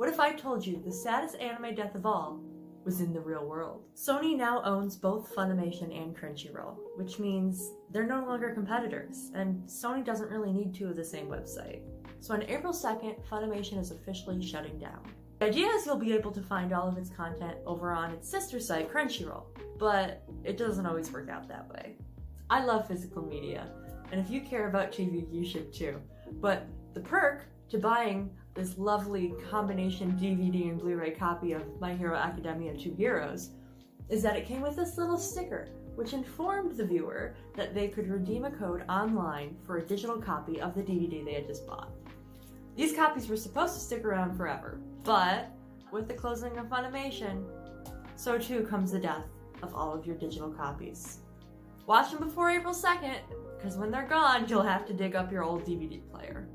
What if I told you the saddest anime death of all was in the real world? Sony now owns both Funimation and Crunchyroll, which means they're no longer competitors, and Sony doesn't really need two of the same website. So on April 2nd, Funimation is officially shutting down. The idea is you'll be able to find all of its content over on its sister site, Crunchyroll, but it doesn't always work out that way. I love physical media, and if you care about TV, you should too. But the perk to buying this lovely combination DVD and Blu-ray copy of My Hero Academia 2 Heroes is that it came with this little sticker which informed the viewer that they could redeem a code online for a digital copy of the DVD they had just bought. These copies were supposed to stick around forever, but with the closing of Funimation, so too comes the death of all of your digital copies. Watch them before April 2nd, because when they're gone, you'll have to dig up your old DVD player.